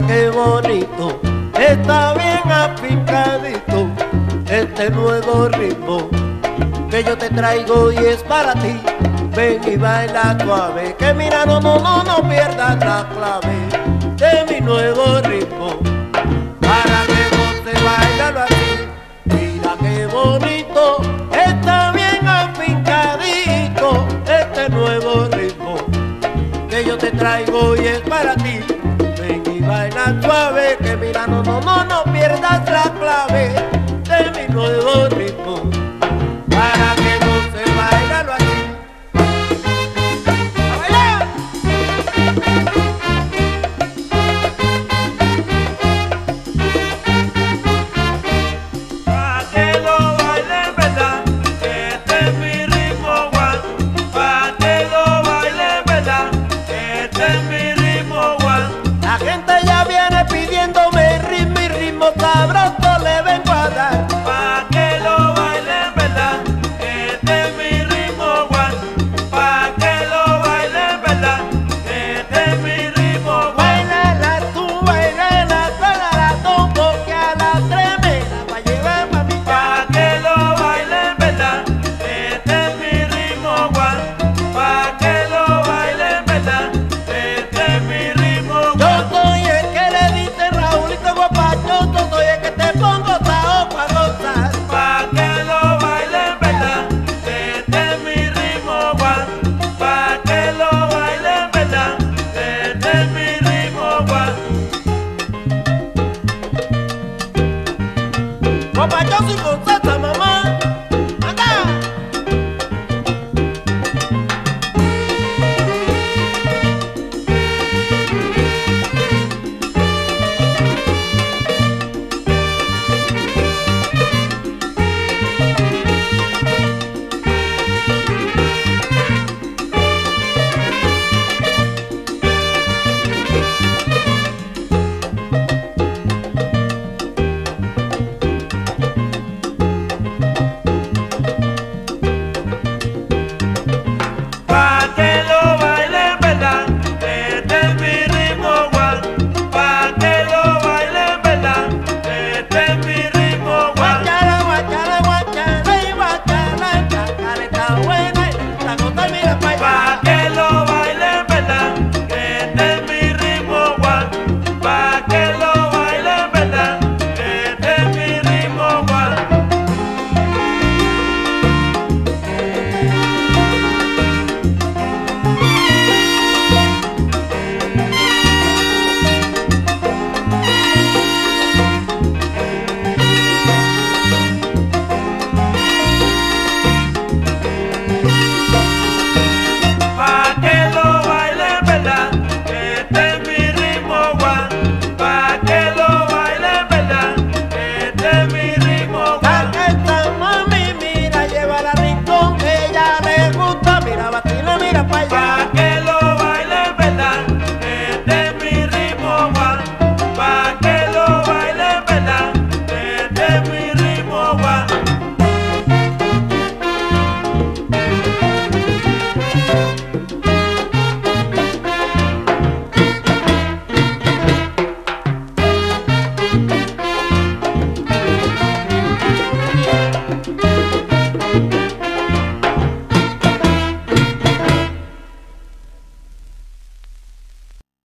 mira qué bonito, está bien apicadito este nuevo ritmo que yo te traigo y es para ti. Ven y baila suave, que mira no, no, no, no pierdas la clave de mi nuevo ritmo. Para que vos te bailalo así, mira qué bonito. suave, que mira, no, no, no, no. ọba jọ́sìn set tẹ̀tẹ̀ màmá.